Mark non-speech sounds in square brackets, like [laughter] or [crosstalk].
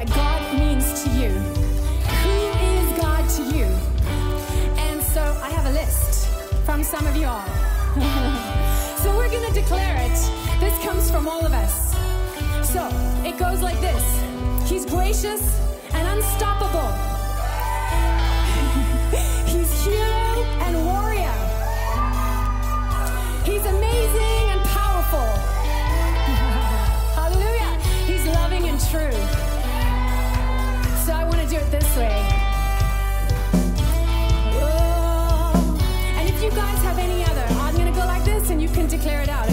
that God means to you. Who is God to you? And so I have a list from some of you all. [laughs] so we're going to declare it. This comes from all of us. So it goes like this He's gracious and unstoppable. [laughs] He's hero and warrior. He's amazing and powerful. [laughs] Hallelujah. He's loving and true this way. Whoa. And if you guys have any other, I'm going to go like this and you can declare it out.